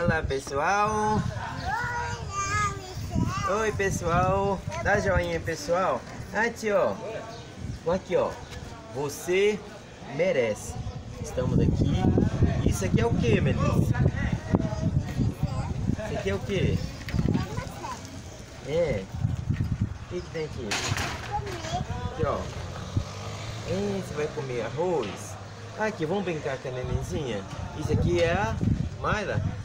Olá, pessoal. Oi, pessoal. Dá joinha, pessoal. Aqui, ó. Aqui, ó. Você merece. Estamos aqui. Isso aqui é o que, Melissa? Isso aqui é o que? É. O que, que tem aqui? Aqui, ó. Você vai comer arroz? Aqui, vamos brincar com a nenenzinha? Isso aqui é a Mayra?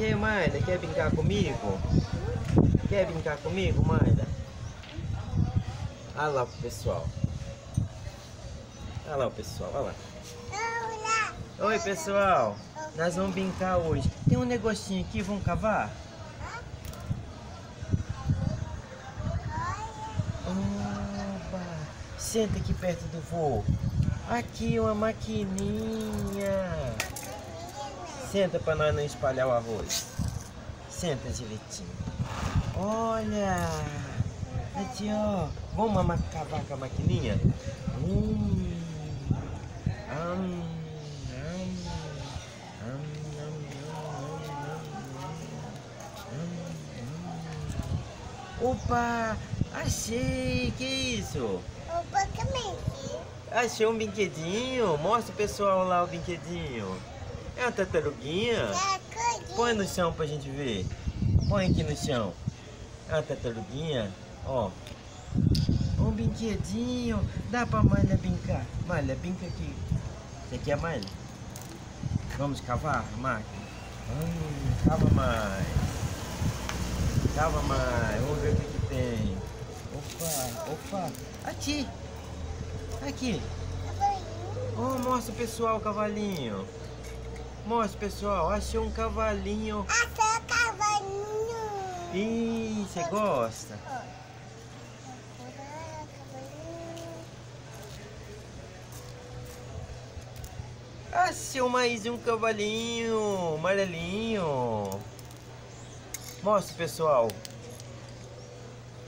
E aí, Mayra, quer brincar comigo? Quer brincar comigo, Mayra? Olha lá o pessoal. Olha lá o pessoal, olha lá. Oi, pessoal. Nós vamos brincar hoje. Tem um negocinho aqui, vamos cavar? Senta aqui perto do vô. Aqui uma maquininha. Senta para nós não espalhar o arroz. Senta direitinho. Olha! Aqui, ó. Vamos cavar com a maquininha? Hum. Hum. Hum. Hum, hum, hum, hum, hum, hum. Opa! Achei! Que isso? Achei um brinquedinho. Mostra o pessoal lá o brinquedinho. É uma tartaruguinha. Põe no chão pra gente ver. Põe aqui no chão. É uma tartaruguinha. Ó. Um brinquedinho. Dá pra Malha brincar. Malha, brinca aqui. Você quer Malha? Vamos cavar a máquina? Hum, cava mais. Cava mais. Vamos ver o que, que tem. Opa, opa. Aqui. Aqui. Oh, mostra o pessoal o cavalinho. Mostra pessoal. Achei um cavalinho. Ih, você gosta? Achei mais um cavalinho amarelinho. Mostra pessoal.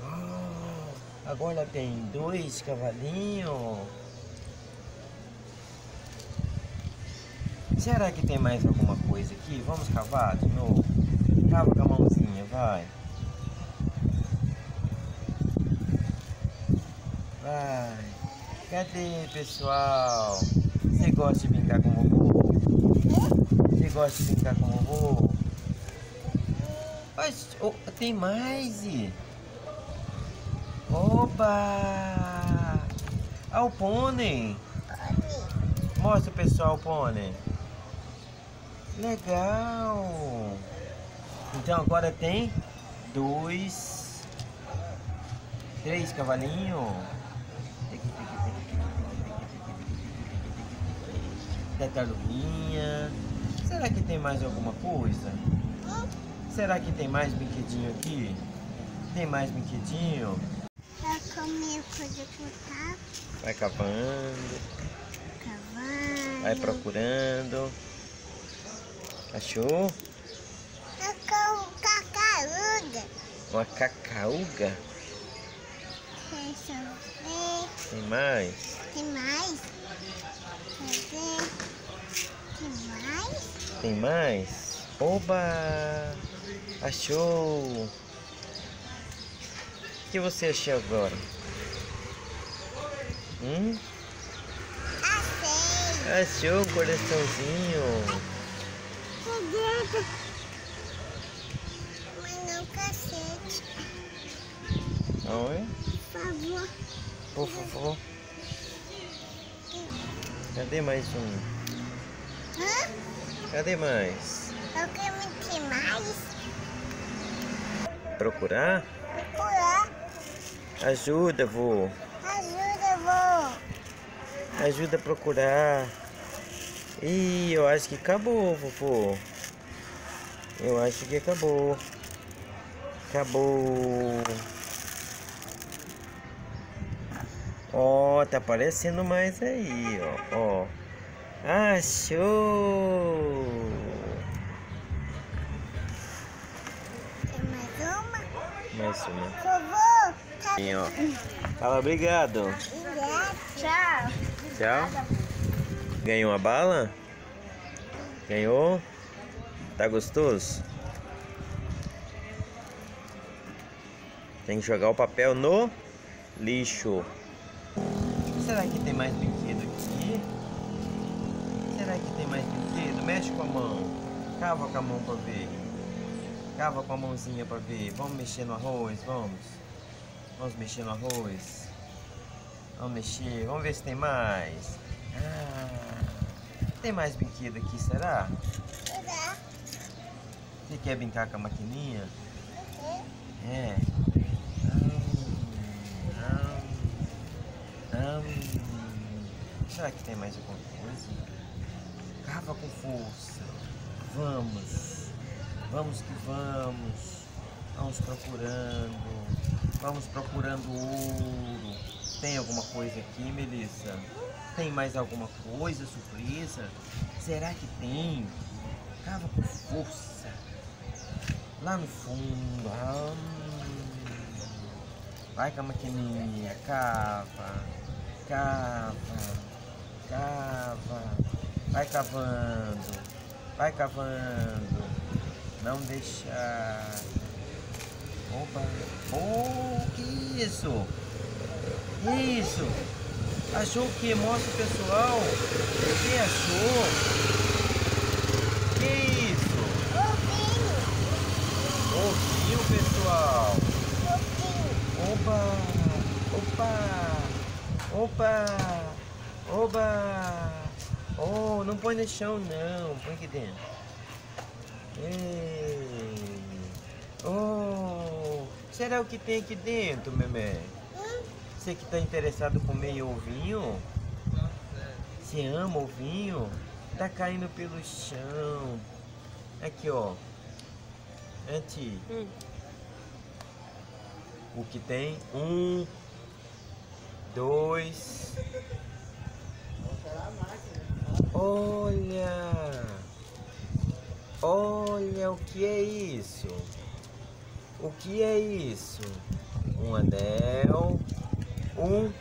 Ah, agora tem dois cavalinhos. Será que tem mais alguma coisa aqui? Vamos cavar de novo. Cava com a mãozinha, vai. Vai. Cadê, pessoal? Você gosta de brincar com o vovô? Você gosta de brincar com o vovô? Oh, tem mais! Opa! Ah, o pônei! Mostra pessoal o pônei. Legal! Então agora tem dois, três cavalinhos. Tartaruguinha. Será que tem mais alguma coisa? Será que tem mais brinquedinho aqui? Tem mais brinquedinho? Vai cavando, vai procurando. Achou? Uma cacaúga? Eu ver. Tem mais? Tem mais? Tem mais? Tem mais? Oba! Achou! O que você achou agora? Hum? Achei. Achou um coraçãozinho! Cadê? Mas não cacete. Oi? Por favor. Por favor. Cadê mais um? Hã? Cadê mais? Eu quero mentir mais. Procurar? Procurar. Ajuda, vô. Ajuda, vô. Ajuda a procurar. Ih, eu acho que acabou, vovô. Eu acho que acabou. Acabou. Ó, tá aparecendo mais aí, ó. ó. Achou! Tem mais uma? Mais uma. Vovô. Tá Sim, ó. Fala obrigado. ligado? Tchau. Tchau. Ganhou uma bala? Ganhou? Tá gostoso? Tem que jogar o papel no lixo. Será que tem mais brinquedo aqui? Será que tem mais brinquedo? Mexe com a mão. Cava com a mão pra ver. Cava com a mãozinha pra ver. Vamos mexer no arroz? Vamos. Vamos mexer no arroz. Vamos mexer. Vamos ver se tem mais. Ah, tem mais brinquedo aqui, será? Será? Você quer brincar com a maquininha? Uhum. É. Será que tem mais alguma coisa? Cava com força. Vamos. Vamos que vamos. Vamos procurando. Vamos procurando ouro. Tem alguma coisa aqui, Melissa? Tem mais alguma coisa surpresa? Será que tem? Cava com força. Lá no fundo. Ah, vai com a maquininha. Cava. Cava. Cava. Vai cavando. Vai cavando. Não deixar. Opa. Oh, que isso? Isso. Achou que? Mostra o pessoal. Quem achou? Que isso? Ovinho. Ovinho, pessoal. Ovinho. Opa. Opa. Opa. Oba! Oh, não põe no chão não, põe aqui dentro. Ei. Oh, será o que tem aqui dentro, Memé? Você que está interessado em comer ovinho? Você ama ovinho? Tá caindo pelo chão. Aqui, ó. Anti. Hum. O que tem? Um, dois, Olha! Olha o que é isso? O que é isso? Um anel, um,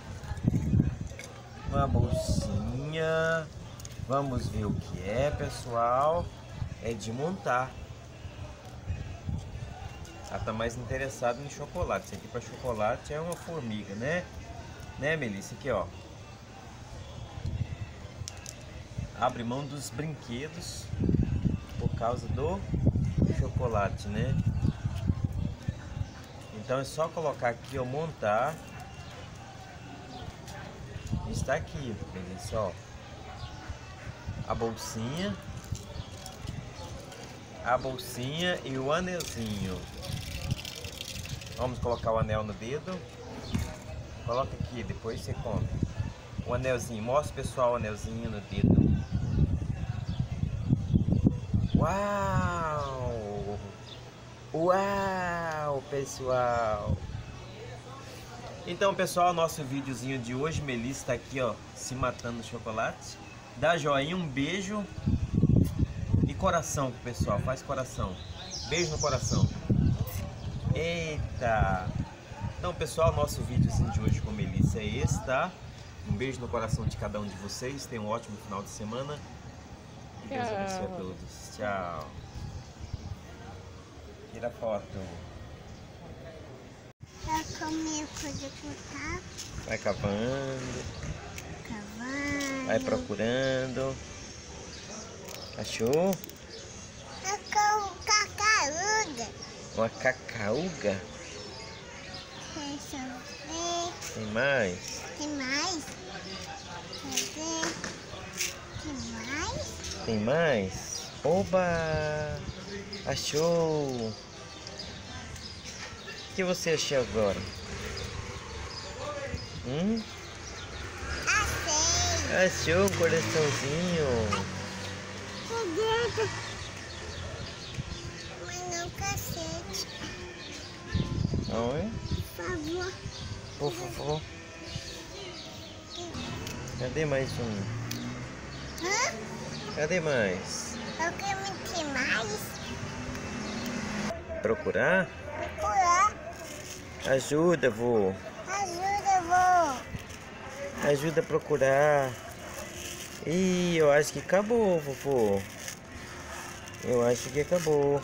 uma bolsinha. Vamos ver o que é, pessoal. É de montar. Ela tá mais interessada em chocolate. Isso aqui para chocolate é uma formiga, né? Né, Melissa? Aqui, ó. abre mão dos brinquedos por causa do chocolate, né? Então é só colocar aqui, ó, montar. Está aqui, pessoal. A bolsinha. A bolsinha e o anelzinho. Vamos colocar o anel no dedo. Coloca aqui, depois você come. O anelzinho, mostra pessoal o anelzinho no dedo. Uau! Uau, pessoal! Então, pessoal, nosso videozinho de hoje, Melissa está aqui, ó, se matando no chocolate. Dá joinha, um beijo e coração, pessoal, faz coração. Beijo no coração. Eita! Então, pessoal, nosso videozinho de hoje com Melissa é esse, tá? Um beijo no coração de cada um de vocês. Tenham um ótimo final de semana. Deus abençoe a todos. Tchau. Tira foto. Comer coisa cortar. Vai cavando. Cavando. Vai procurando. Achou? Cacaúga. Uma cacaúga? Deixa eu ver. Tem mais? Tem mais? Cadê? Tem mais? Tem mais? Oba! Achou! O que você achou agora? Hum? Achei. Achou um coraçãozinho! Mas não cacete. É? Por favor. Por favor. Cadê mais um? Hã? Cadê mais? Eu quero mais. Procurar. Ajuda, vô. Ajuda, vô. Ajuda a procurar. Ih, eu acho que acabou, vovô. Eu acho que acabou.